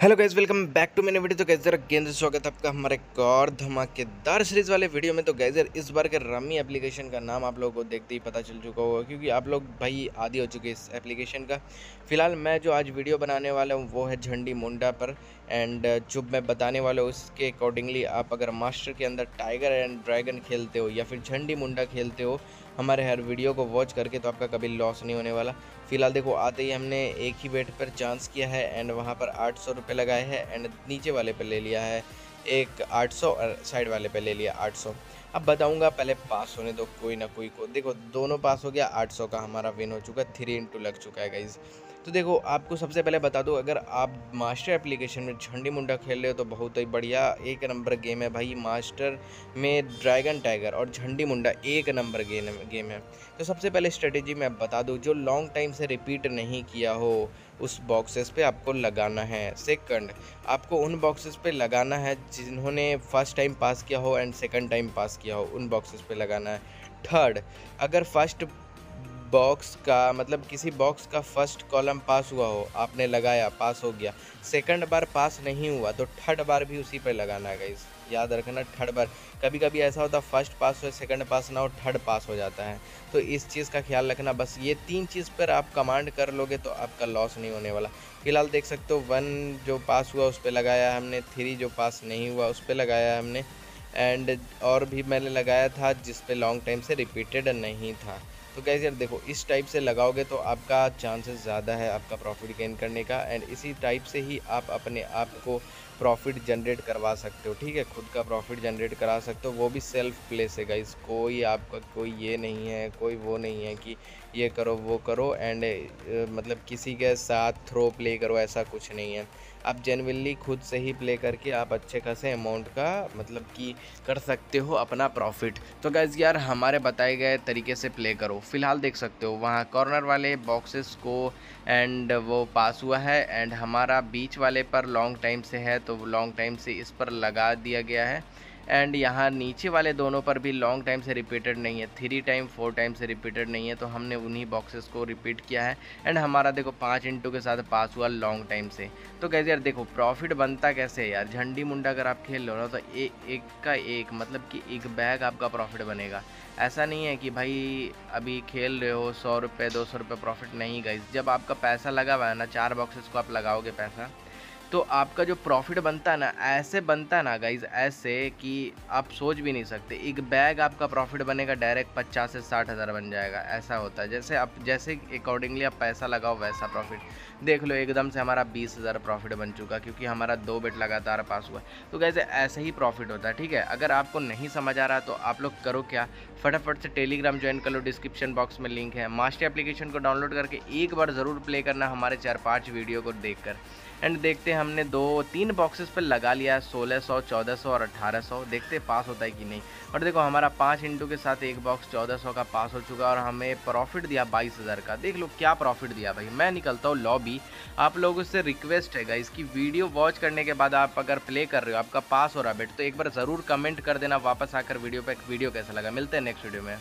Hello guys welcome back to मैंने video तो गैजर गेंद स्वागत है आपका, हमारे एक और धमाकेदार सीरीज़ वाले वीडियो में। तो गैजर इस बार के रमी एप्लीकेशन का नाम आप लोगों को देखते ही पता चल चुका होगा, क्योंकि आप लोग भाई आदि हो चुके इस एप्लीकेशन का। फ़िलहाल मैं जो आज वीडियो बनाने वाला हूँ, वो है झंडी मुंडा पर। एंड जो मैं बताने वाला हूँ, उसके अकॉर्डिंगली आप अगर मास्टर के अंदर टाइगर एंड ड्रैगन खेलते हो या फिर झंडी मुंडा खेलते हो, हमारे हर वीडियो को वॉच करके तो आपका कभी लॉस नहीं होने वाला। फ़िलहाल देखो, आते ही हमने एक ही बेट पर चांस किया है एंड वहाँ पर आठ सौ रुपये लगाए हैं एंड नीचे वाले पर ले लिया है, एक आठ सौ, और साइड वाले पर ले लिया आठ सौ। अब बताऊँगा, पहले पास होने दो, कोई ना कोई को। देखो, दोनों पास हो गया, आठ सौ का हमारा विन हो चुका है थ्री इंटू लग चुका है गाइज़ तो देखो, आपको सबसे पहले बता दूँ, अगर आप मास्टर एप्लीकेशन में झंडी मुंडा खेल रहे हो तो बहुत ही बढ़िया एक नंबर गेम है भाई। मास्टर में ड्रैगन टाइगर और झंडी मुंडा एक नंबर गेम गेम है। तो सबसे पहले स्ट्रेटेजी मैं बता दूँ, जो लॉन्ग टाइम से रिपीट नहीं किया हो उस बॉक्सेस पे आपको लगाना है। सेकंड आपको उन बॉक्सेस पे लगाना है जिन्होंने फ़र्स्ट टाइम पास किया हो एंड सेकंड टाइम पास किया हो, उन बॉक्सेस पे लगाना है। थर्ड अगर फ़र्स्ट बॉक्स का मतलब किसी बॉक्स का फ़र्स्ट कॉलम पास हुआ हो, आपने लगाया पास हो गया। सेकंड बार पास नहीं हुआ तो थर्ड बार भी उसी पर लगाना है गाइस याद रखना थर्ड बार। कभी कभी ऐसा होता फ़र्स्ट पास हो सेकंड पास ना हो थर्ड पास हो जाता है। तो इस चीज़ का ख्याल रखना, बस ये तीन चीज़ पर आप कमांड कर लोगे तो आपका लॉस नहीं होने वाला। फ़िलहाल देख सकते हो वन जो पास हुआ, उस पर लगाया हमने थ्री जो पास नहीं हुआ, उस पर लगाया हमने। एंड और भी मैंने लगाया था, जिस पे लॉन्ग टाइम से रिपीटेड नहीं था। तो कैसे यार देखो, इस टाइप से लगाओगे तो आपका चांसेस ज़्यादा है आपका प्रॉफिट गेन करने का एंड इसी टाइप से ही आप अपने आप को प्रॉफिट जनरेट करवा सकते हो, ठीक है? खुद का प्रॉफिट जनरेट करा सकते हो, वो भी सेल्फ प्ले से गाइस कोई आपका, कोई ये नहीं है, कोई वो नहीं है कि ये करो, वो करो एंड मतलब किसी के साथ थ्रो प्ले करो, ऐसा कुछ नहीं है। आप जेनविनली खुद से ही प्ले करके आप अच्छे खासे अमाउंट का मतलब कि कर सकते हो अपना प्रॉफिट तो गैस यार, हमारे बताए गए तरीके से प्ले करो। फ़िलहाल देख सकते हो, वहाँ कॉर्नर वाले बॉक्सेस को एंड वो पास हुआ है एंड हमारा बीच वाले पर लॉन्ग टाइम से है तो लॉन्ग टाइम से इस पर लगा दिया गया है। एंड यहाँ नीचे वाले दोनों पर भी लॉन्ग टाइम से रिपीटेड नहीं है। थ्री टाइम फोर टाइम से रिपीटेड नहीं है। तो हमने उन्हीं बॉक्सेस को रिपीट किया है। एंड हमारा देखो पाँच इंटू के साथ पास हुआ लॉन्ग टाइम से। तो कैसे यार देखो प्रॉफिट बनता कैसे है यार? झंडी मुंडा अगर आप खेल लो ना तो ए, एक का एक मतलब कि एक बैग आपका प्रॉफिट बनेगा। ऐसा नहीं है कि भाई अभी खेल रहे हो सौ रुपये दो सौ रुपये प्रॉफिट नहीं गई जब आपका पैसा लगा हुआ है ना चार बॉक्सेस को आप लगाओगे पैसा तो आपका जो प्रॉफिट बनता है ना, ऐसे बनता है ना गाइज़ ऐसे कि आप सोच भी नहीं सकते। एक बैग आपका प्रॉफिट बनेगा डायरेक्ट पचास से साठ हज़ार बन जाएगा। ऐसा होता है। जैसे आप, जैसे अकॉर्डिंगली आप पैसा लगाओ, वैसा प्रॉफिट देख लो, एकदम से हमारा बीस हज़ार प्रॉफिट बन चुका, क्योंकि हमारा दो बेट लगातार पास हुआ तो कैसे ऐसे ही प्रॉफिट होता है, ठीक है? अगर आपको नहीं समझ आ रहा तो आप लोग करो क्या? फटाफट से टेलीग्राम ज्वाइन कर लो डिस्क्रिप्शन बॉक्स में लिंक है। मास्टर एप्लीकेशन को डाउनलोड करके एक बार ज़रूर प्ले करना हमारे चार पाँच वीडियो को देख एंड देखते हैं हमने दो, तीन बॉक्सेस पर लगा लिया है, सोलह सौ, चौदह सौ और अट्ठारह सौ। देखते पास होता है कि नहीं। और देखो, हमारा पाँच इंटू के साथ एक बॉक्स चौदह सौ का पास हो चुका और हमें प्रॉफिट दिया बाईस हज़ार का। देख लो, क्या प्रॉफिट दिया भाई। मैं निकलता हूँ लॉबी आप लोगों से रिक्वेस्ट है इसकी वीडियो वॉच करने के बाद आप अगर प्ले कर रहे हो, आपका पास हो रहा बेट तो एक बार ज़रूर कमेंट कर देना, वापस आकर वीडियो पर वीडियो कैसा लगा। मिलते हैं नेक्स्ट वीडियो में।